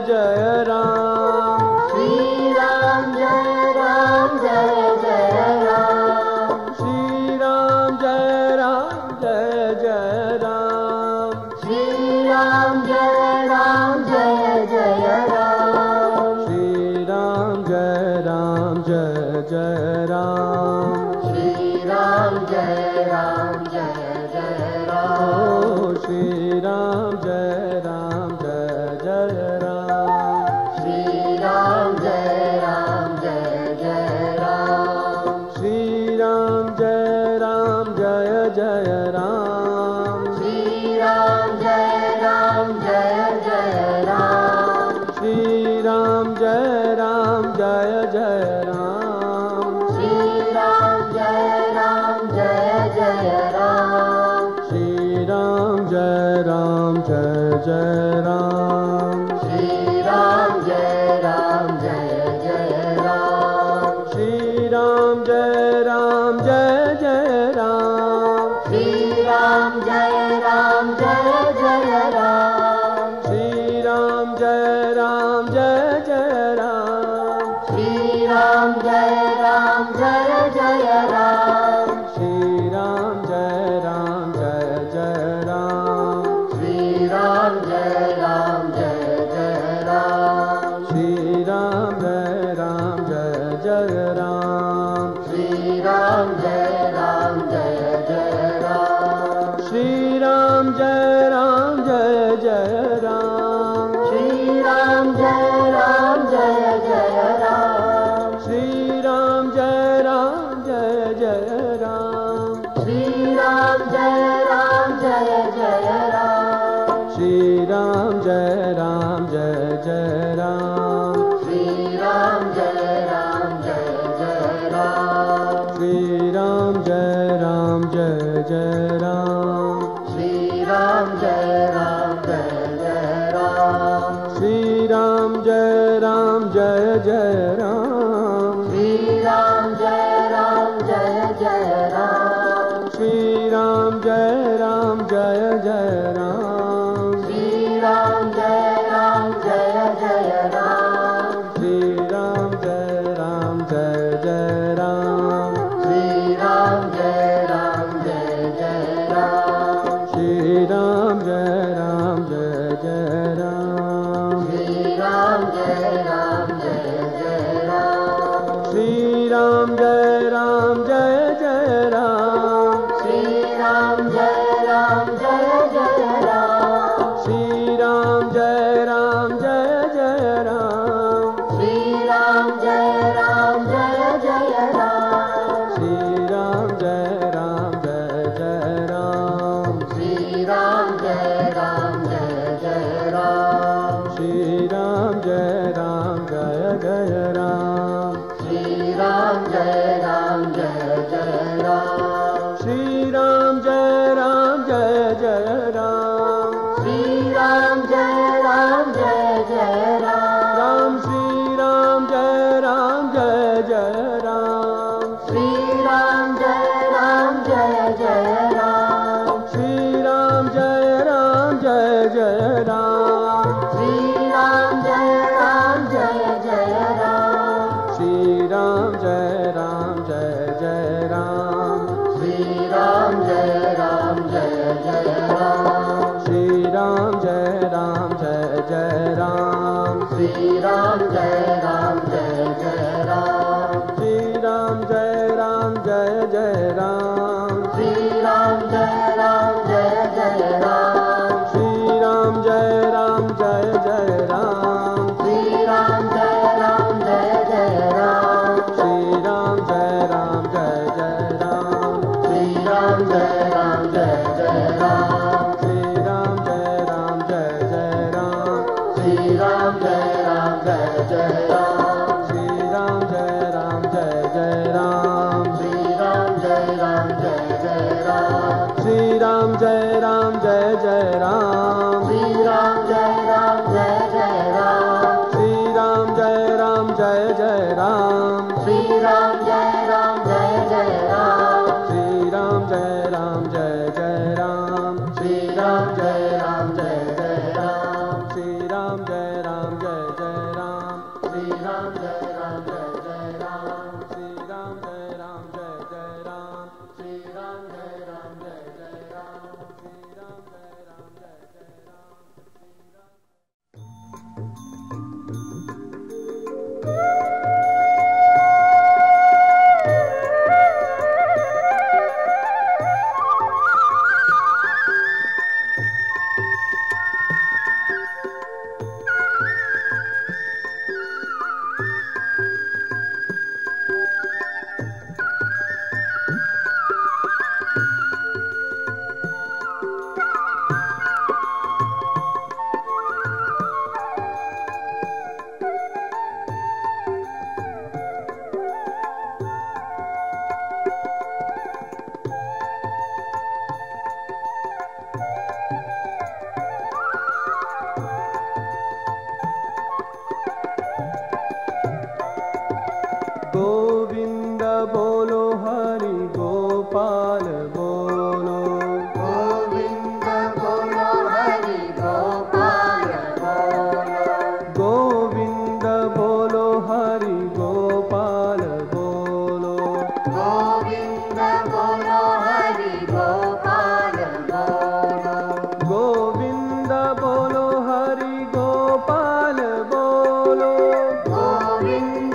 जय राम राम जय गोविन्द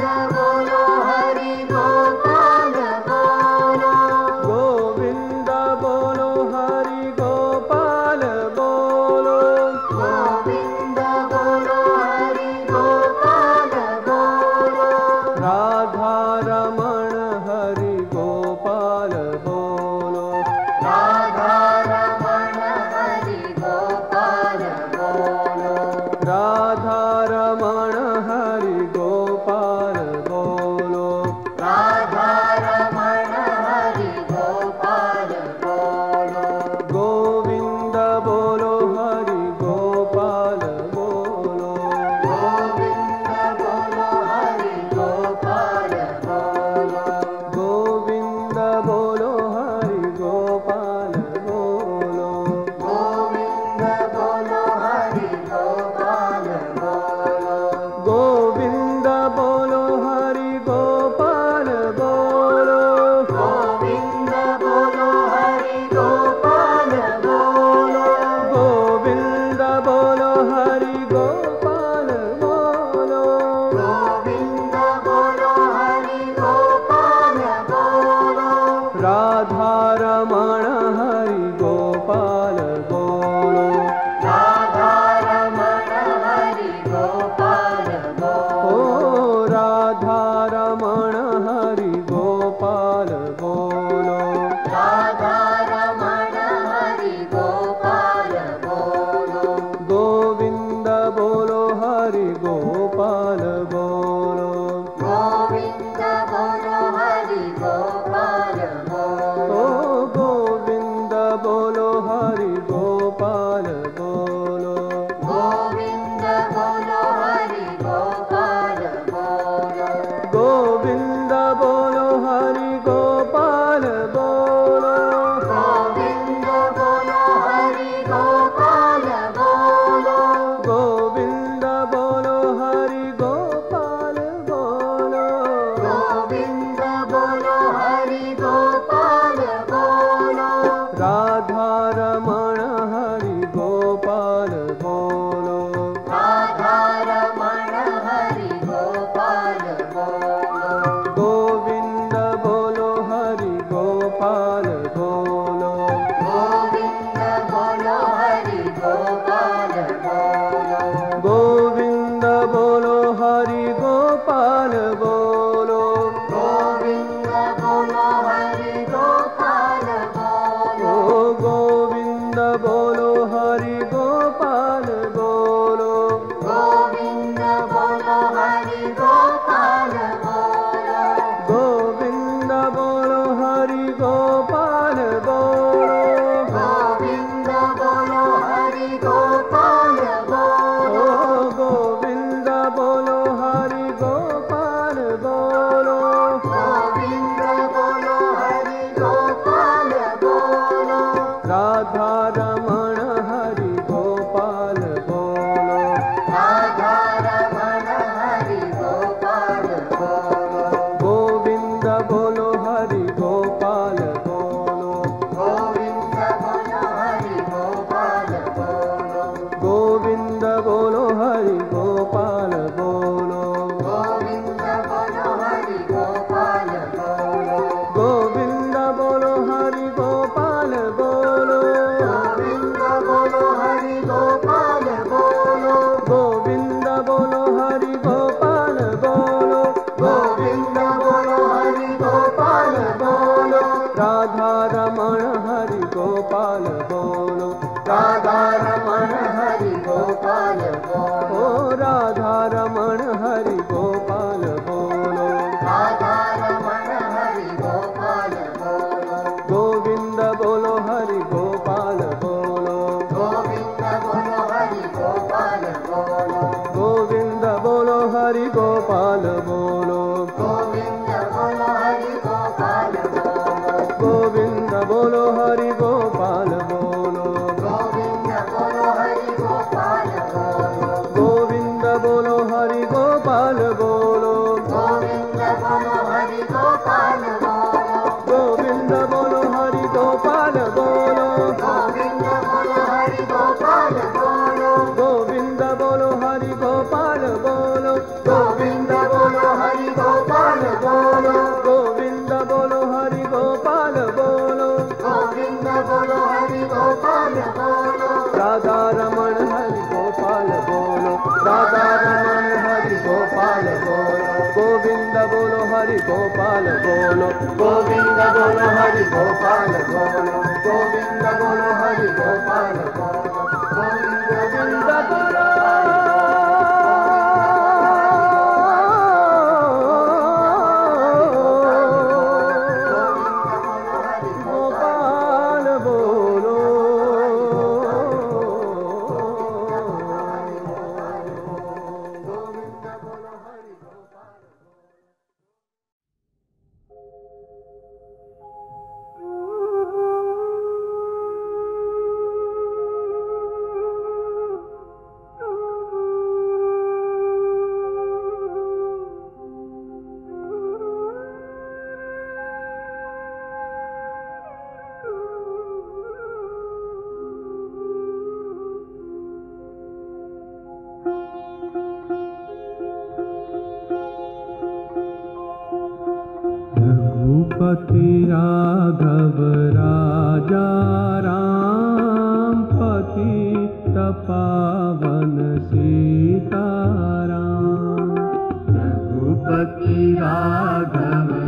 राघव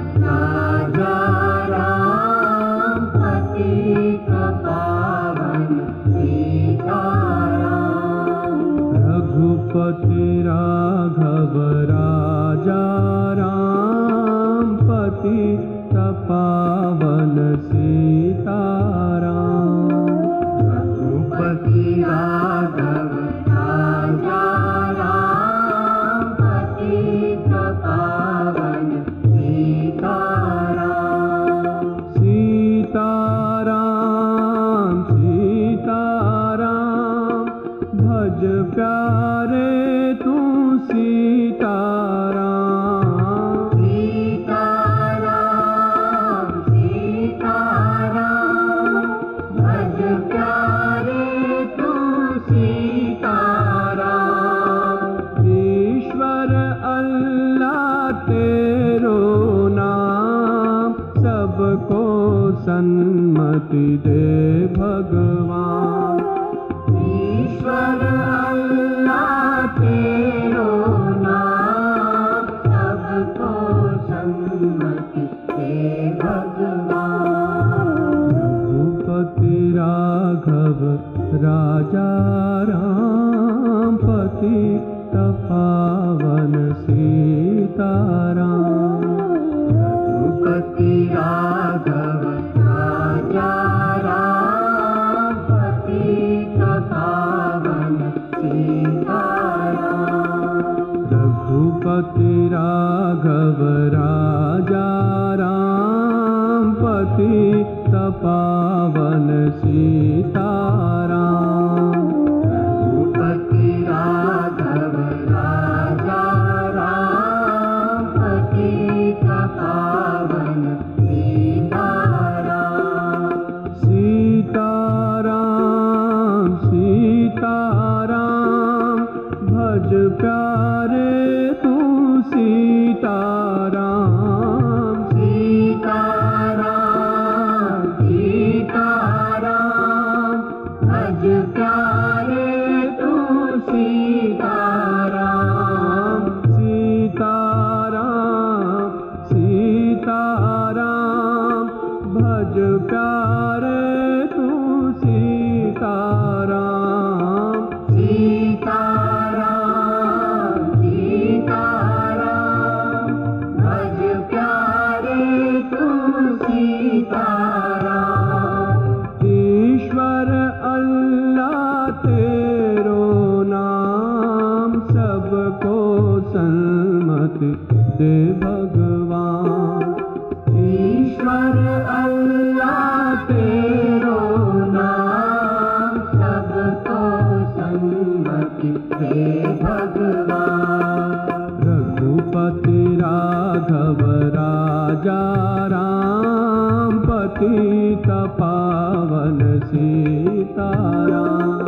राजा राम पति तावन सीताराम।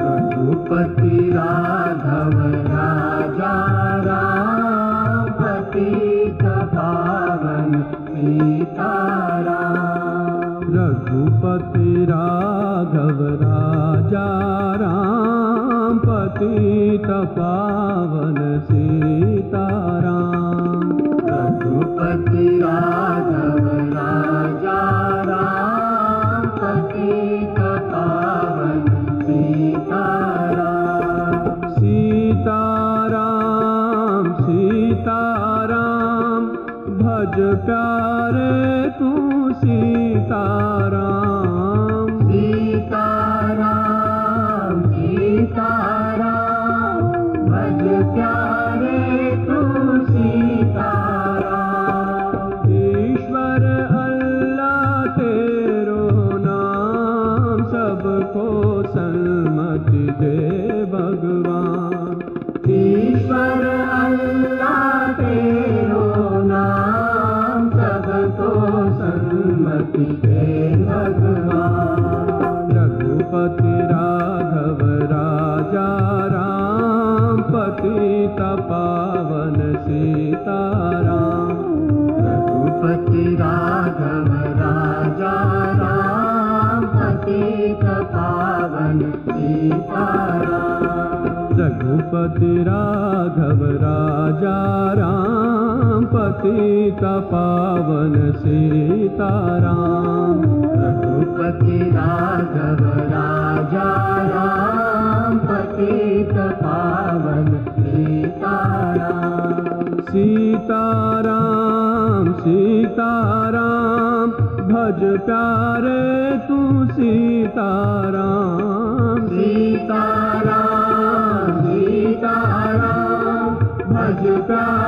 रघुपति राघव राजा रावन सीताराम। रघुपति राघव राजा राम पति तावन सीताराम। रघुपति राघव राजा राम पतित पावन सीताराम सीताराम सीताराम भज प्यारे तू सीताराम राघव राजा राम पतित पावन सीताराम। रघुपति राघव राजा राम पतित पावन सीताराम। रघुपति राघव राजा राम पतित पावन सीताराम। सीताराम सीताराम भज प्यारे तू सीताराम। सीताराम सीताराम भज प्यारे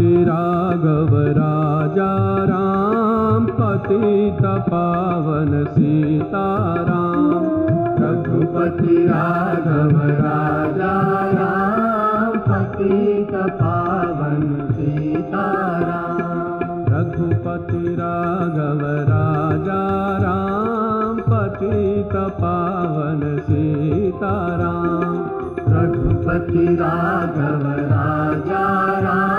राघव राजा राम पतित पावन सीताराम। रघुपति राघव राजा राम पतित पावन सीताराम। रघुपति राघव राजा राम पतित पावन सीताराम। रघुपति राघव राजा राम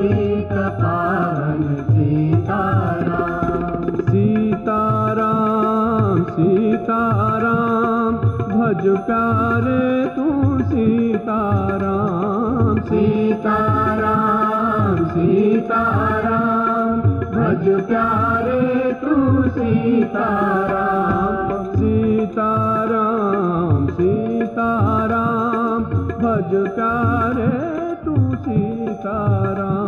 पतित पावन सीताराम। सीताराम सीताराम भज प्यारे तू सीताराम। सीताराम सीताराम भज प्यारे तू सीताराम। सीताराम सीताराम भज प्यारे तू सीताराम।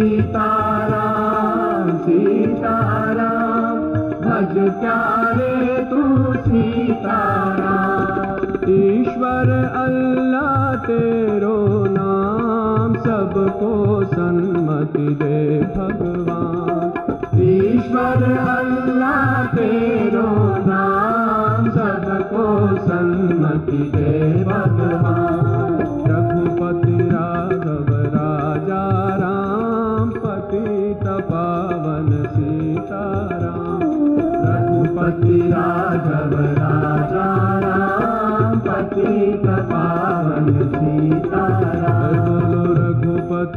सीताराम सीताराम भज प्यारे तू सीताराम ईश्वर अल्लाह तेरो नाम सबको सन्मति दे भगवान। ईश्वर अल्लाह तेरो नाम सबको सन्मति दे भगवान।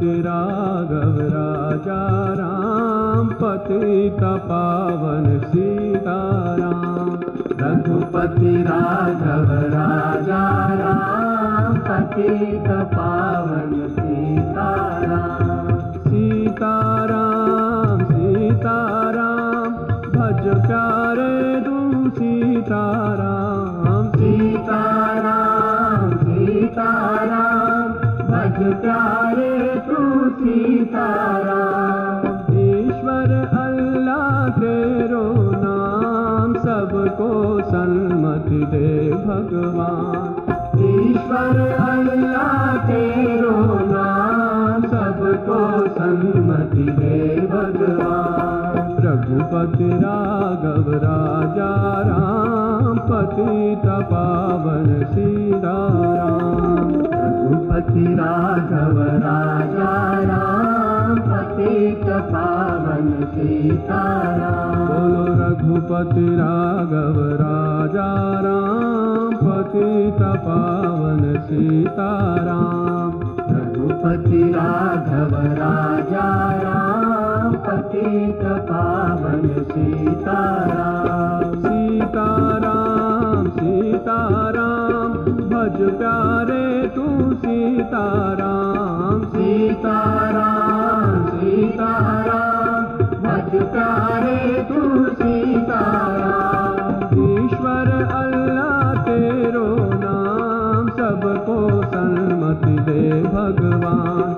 राघव राजा राम पतित पावन सीताराम। रघुपति राघव राजा राम पतित पावन ईश्वर अल्लाह तेरो नाम सबको सन्मति दे भगवान। रघुपति राघव, राजा राम, पतित पावन सीताराम। रघुपति राघव, राजा राम, पतित पावन सीताराम। बोलो रघुपति राघव, राजा राम। पतित पावन सीताराम रघुपति राघव राजा राम पतित पावन सीताराम सीताराम सीताराम भज प्यारे तू सीताराम। सीताराम सीताराम भज प्यारे तू सीताराम। ईश्वर अल्लाह सबको सन्मति दे भगवान।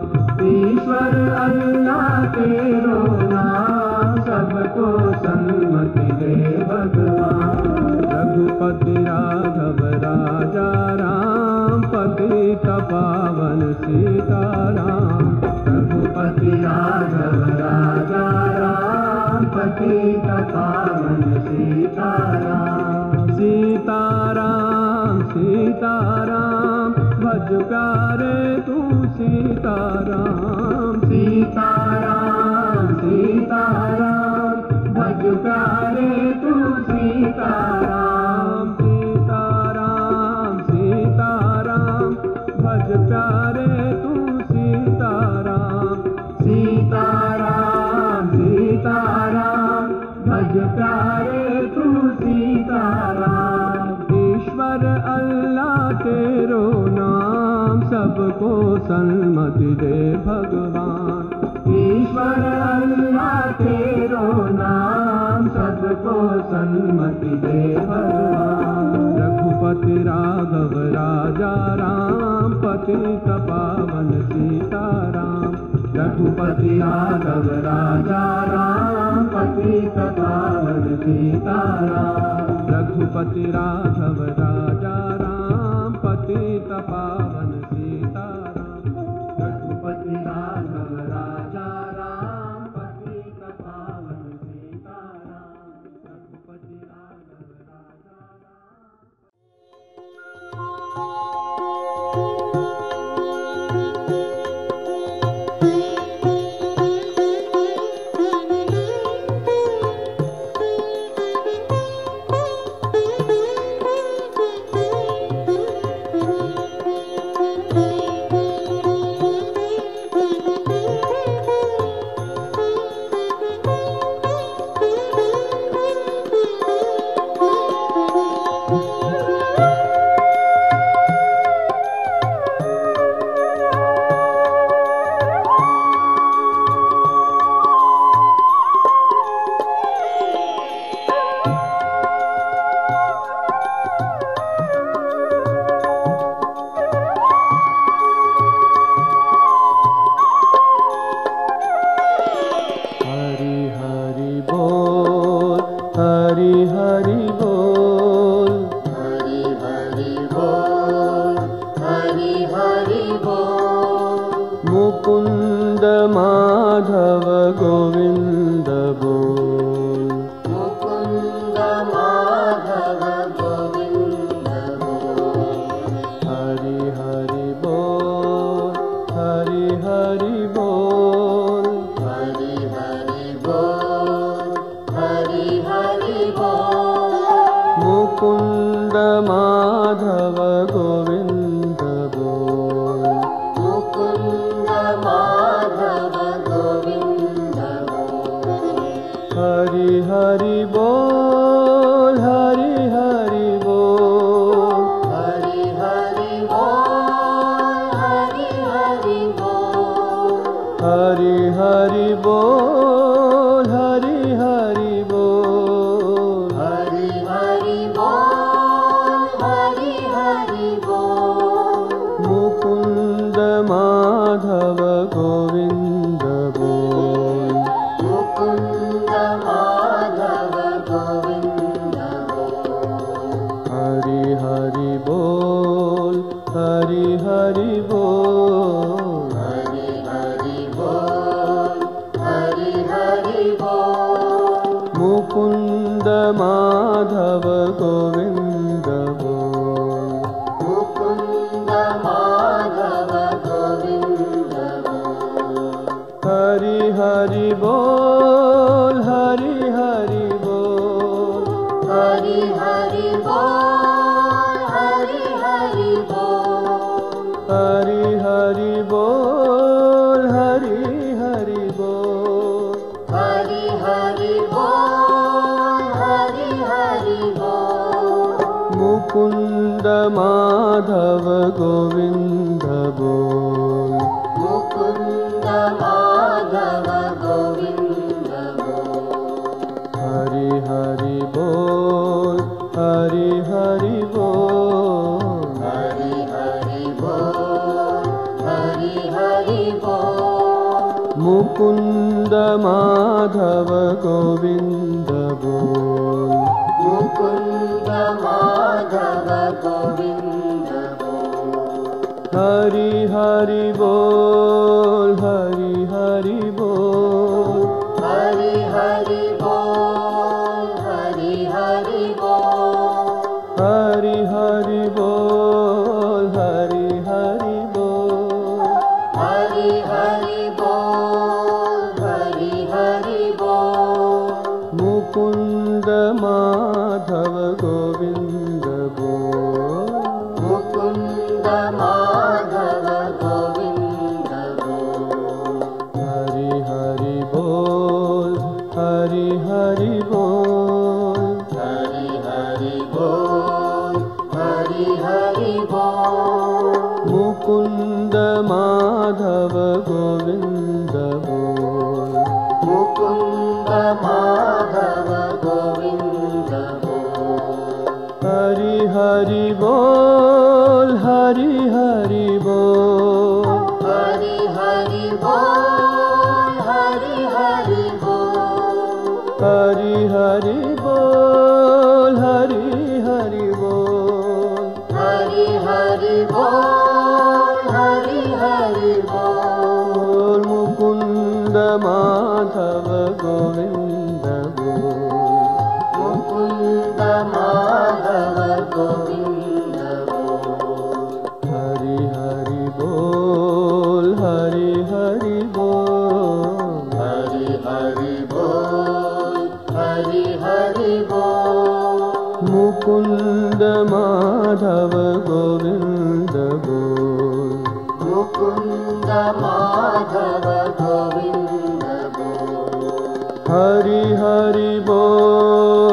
ईश्वर अल्लाह तेरो नाम सबको सन्मति दे भगवान। रघुपति राघव, राजा राम पतित पावन सीताराम। रघुपति राघव, राजा राम पतित पावन सीताराम। सीताराम प्यारे तू सीताराम सीताराम सन्मति दे भगवान। ईश्वर अल्लाह तेरो नाम, सबको सन्मति दे भगवान। रघुपति राघव, राजा राम, पति तपावन सीता राम रघुपति राघव, राजा राम पतित पावन सीताराम। रघुपति राघव, राजा राम, पति पावन माधव गोविन्द बोल मुकुन्द माधव गोविन्द हरि हरि बोल हरि हरि बोल हरि हरि बोल हरि हरि बोल मुकुन्द माधव गोविन्द बोल मुकुन्द माधव गोविन्द हरि हरि बोल हरि हरि हरि बोल बोल हरि हरि बोल। हरि हरि बोल हरि हरि बोल। मुकुन्द माधव गोविन्द बोल। मुकुन्द माधव गोविन्द बोल। हरि हरि बोल।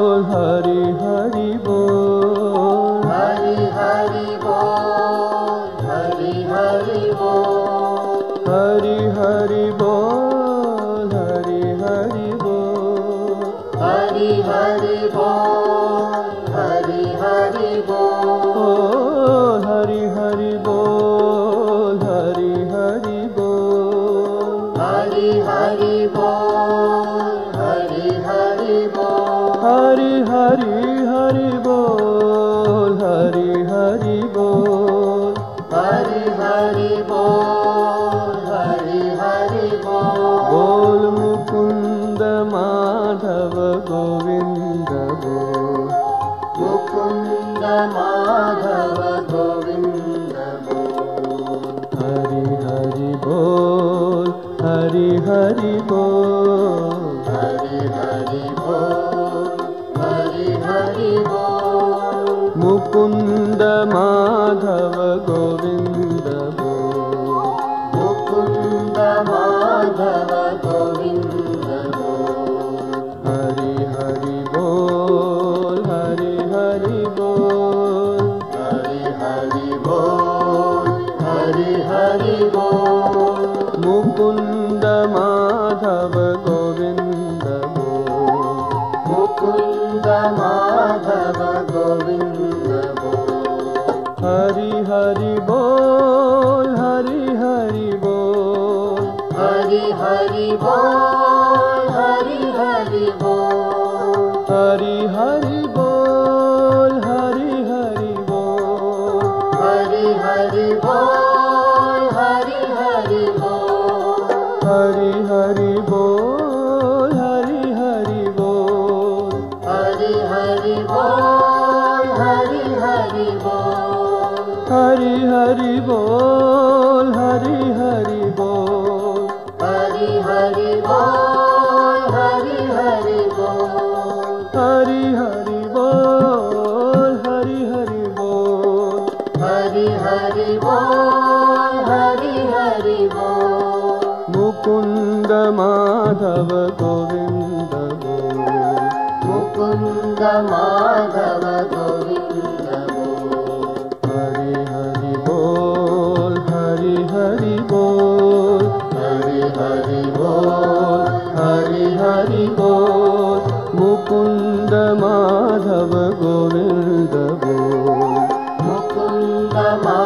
मुकुन्द माधव गोविन्द मुकुन्द माधव Bye. মাধব গোবিন্দ গো মুকুন্দ মাধব গোবিন্দ গো হরি হরি বল হরি হরি বল হরি হরি বল হরি হরি বল মুকুন্দ মাধব গোবিন্দ গো মুকুন্দ মা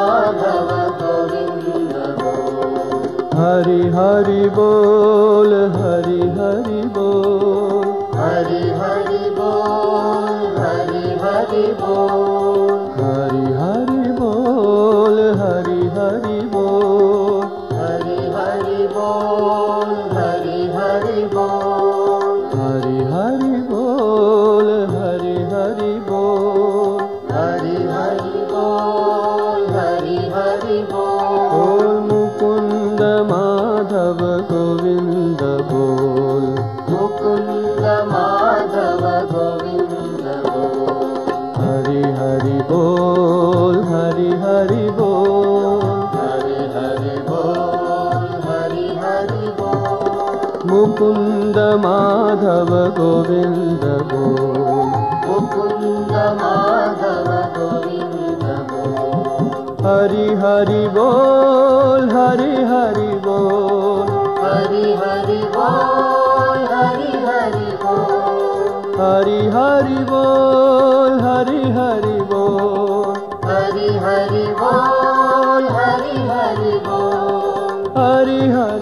हरि हरि बोल हरि हरि बोल। हरि हरि बोल हरि हरि बोल मुकुन्द माधव गोविन्द बोल मुकुन्द माधव गोविन्द हरि हरि बोल हरि हरि बोल हरि हरि बोल हरि हरि बोल हरि हरि बोल हरि हरि बोल हरि हरि बोल हरि हरि बोल हरि हरि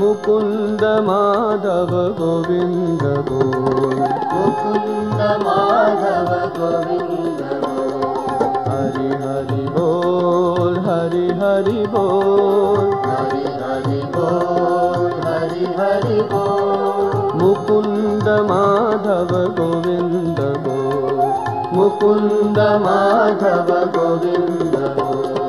मुकुन्द माधव गोविन्द बोल। मुकुन्द माधव गोविन्द हरि हरि बोल हरि हरि बोल। हरि हरि बोल हरि हरि बोल। मुकुन्द माधव गोविन्द बोल। मुकुन्द माधव गोविन्द बोल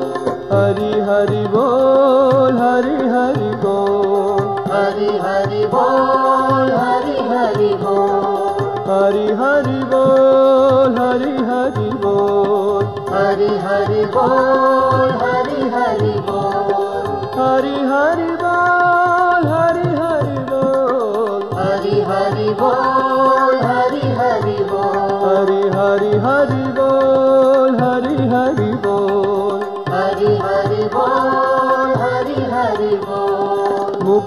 हरि हरि बोल हरि हरि बोल हरि हरि बोल हरि हरि बोल हरि हरि बोल हरि हरि बोल हरि हरि बोल हरि हरि बोल हरि हरि बोल हरि हरि बोल हरि हरि बोल हरि हरि बोल हरि हरि हरि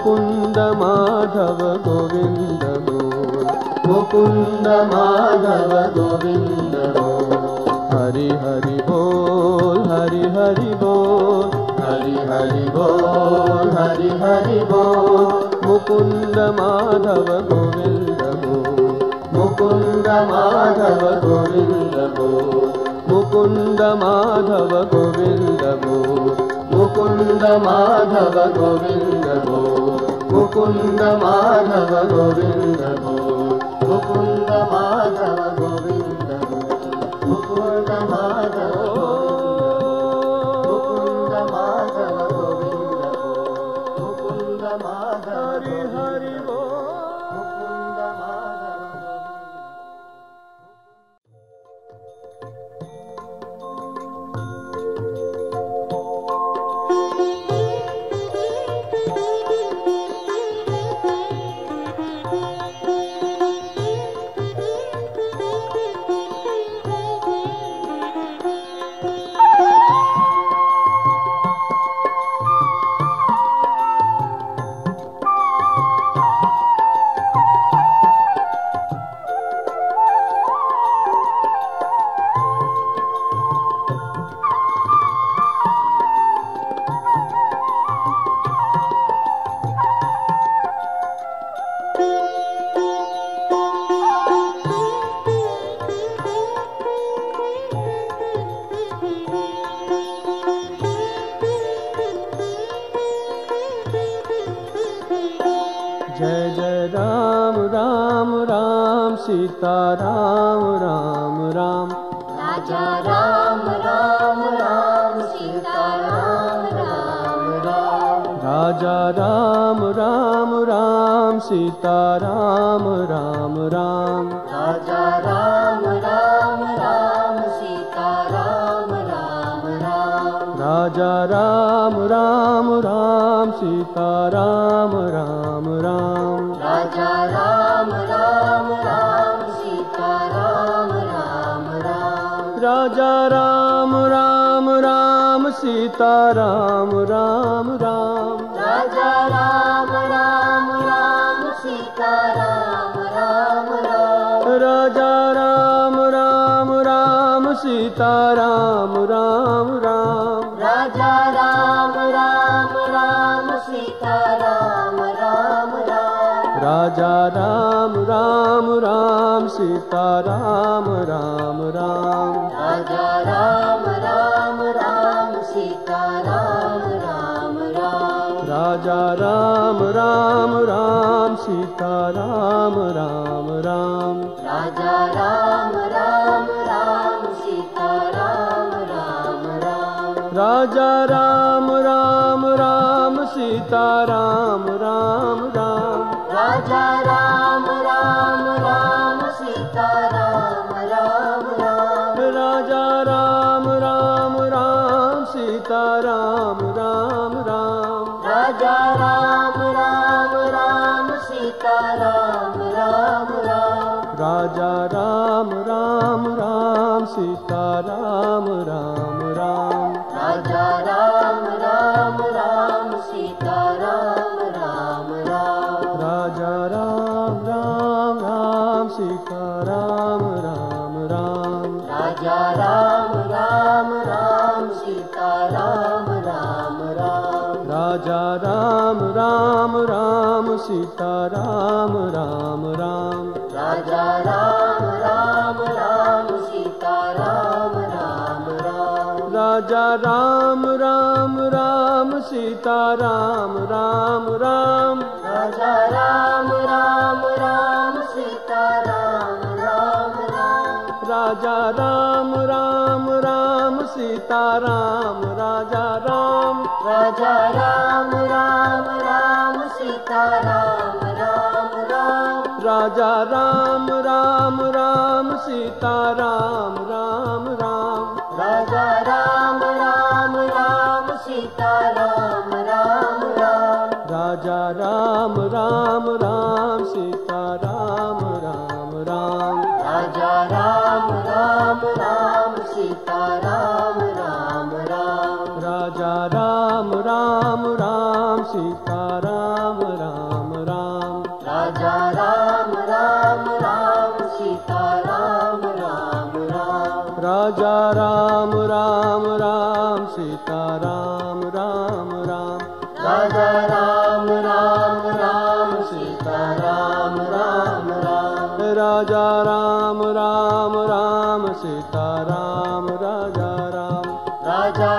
मुकुन्द माधव गोविन्द मुकुन्द माधव गोविन्द हरि हरि बोल हरि हरि बोल। हरि हरि बोल हरि हरि बोल। मुकुन्द माधव गोविन्द मुकुन्द माधव गोविन्द मुकुन्द माधव गोविन्द मुकुन्द माधव गोविन्द मुकुन्द माधव बोल मुकुन्द माधव राजा राम राम राम सीता राम राम राम राजा राम राम राम सीता राम राम राम राजा राम राम राम सीता राम राम राम राजा राम राम राम सीता राम राम राम राजा राम राम राम सीता राम राम राम राम राम राम सीता राम राम। राम राजा राम राम राम सीता राम राम। राम राजा राम राम राम सीता राम राम। राम राजा राम राम राम सीता राम राम। राम राजा राम राम राजा राम राम राम सीता राम राम राम राजा राम राम राम सीता राम राम राम राजा राम राम राम सीता राम राम राम राजा राम राम राम सीता राम राम राम राजा राम राम राम सीता राम राम राम राजा राम राम राम सीता राम राम राम राजा राम राम राम सीता राम राम राम राजा राम राम राम सीता राम राम राम राजा राम राम राम सीता राम राम राम राजा राम राम राम सीता राम राम राम राजा राम राम राम सीता राम राम राम राजा राम राम राम सीता राम राजा राम राजा राम राम राम सीता राम राम राम राजा राम राम राम सीता राम राम राम राजा राम राम राम राजा राम राम राम सीता राम राम राम राजा राम राम राम सीता राम राम राम राजा राम राम राम सीता राम राम राम राजा राम राम राम सीता राम राम राम राजा राम राम राम राजा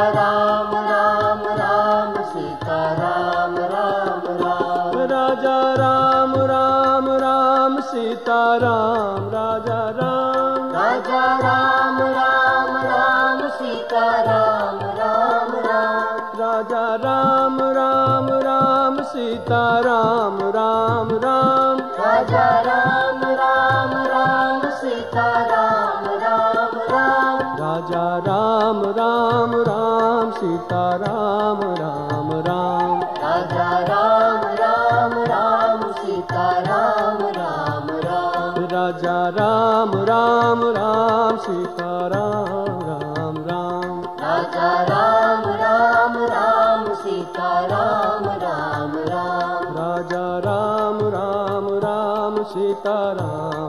राम राम राम। राजा राम राम राम सीता राम राम। राम राजा राम राम राम सीता राम राम। राम राजा राम राम राम सीता राम राम। राम राजा राम राम राम सीता राम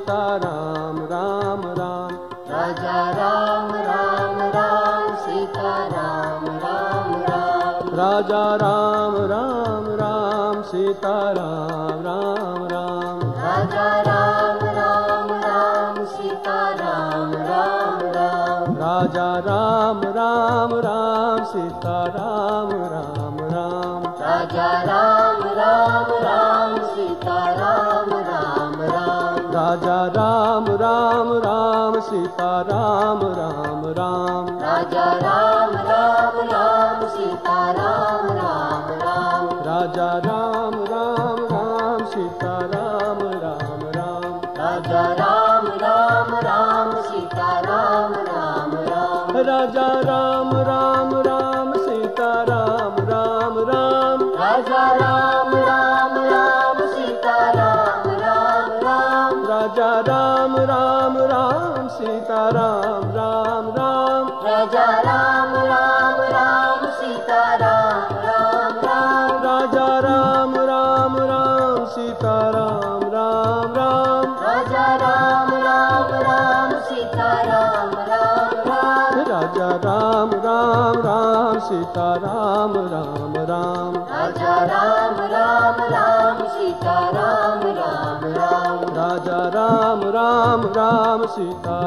सीता राम राम राम। राजा राम राम राम सीता राम राम। राम राजा राम राम राम सीता राम राम। राम राजा राम राम राम सीता राम राजा राम राम राम सीता राम राम। राम राजा राम राम राम सीता राम राम राम राजा राम राम राम सीता राम राम राम। राजा राम राम राम सीता राम राम राम। राजा राम राम राम सीता राम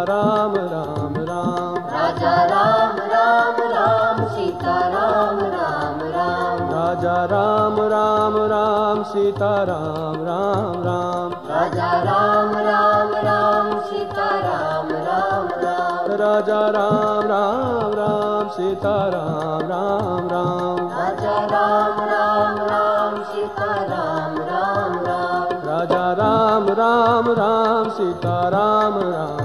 राम राम राम राजा राम राम राम सीता राम राम राम राजा राम राम राम सीता राम राम राम राजा राम राम राम सीता राम राम राम राजा राम राम राम सीता राम राम राम राजा राम राम राम सीता राम राम राम राजा राम राम राम सीता राम राम राम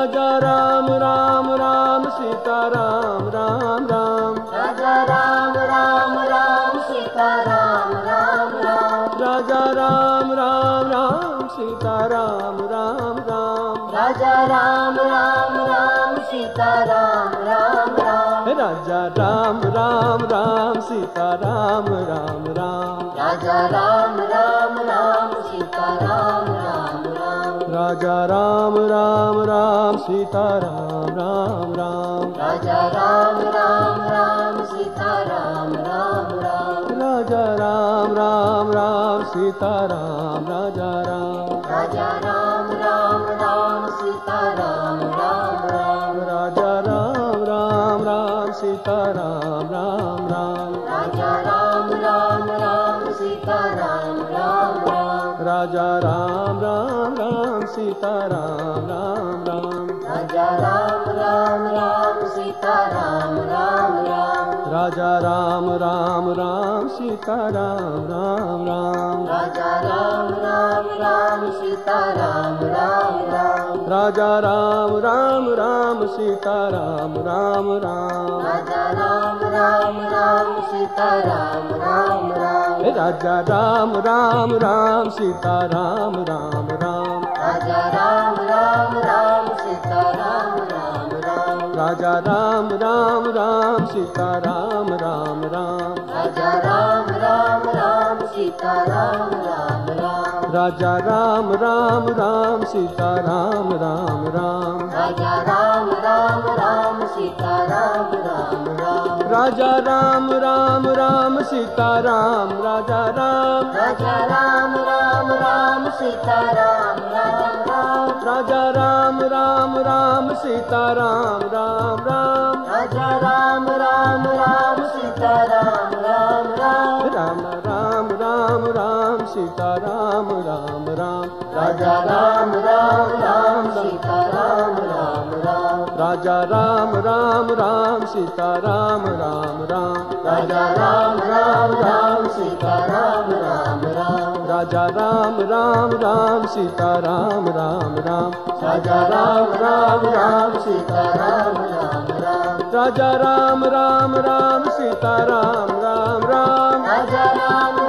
राजा राम राम राम सीता राम राम राम राजा राम राम राम सीता राम राम राम राजा राम राम राम सीता राम राम राम राजा राम राम राम सीता राम राम राम राजा राम राम राम सीता राम राम राम राजा राम राम राम राजा राम राम राम सीता राम राम राम राजा राम राम राम सीता राम राम राम राजा राम राम राम सीता राम राजा राम राजा राम राम राम सीता राम राम राम राजा राम राम राम सीता राम राम राम राजा राम राम राम सीता राम राम राम राजा राम सीता राम राम राम राजा राम राम राम सीता राम राम राम राजा राम राम राम सीता राम राम राम राजा राम राम राम सीता राम राम राम राजा राम राम राम सीता राम राम राम राजा राम राम राम सीता राम राम राम राजा राम राम राम सीता राम राम राम राजा राम राम राम सीता राम राम राम। राजा राम राम राम सीता राम राम राम। राजा राम राम राम सीता राम राम राम। राजा राम राम राम सीता राम राम राम राजा राम राम राम सीता राम राजा राम। राजा राम राम राम सीता राम राम। राम राजा राम राम राम सीता राम राम। राम राजा राम राम राम सीता राम राम। राम राम राम राम सीता राम राम राम राजा राम राम राम सीता राम राम राम राजा राम राम राम सीता राम राम राम राजा राम राम राम सीता राम राम राम राजा राम राम राम सीता राम राम राम राजा राम राम राम सीता राम राम राम राजा राम राम राम सीता राम राम राम राजा राम राम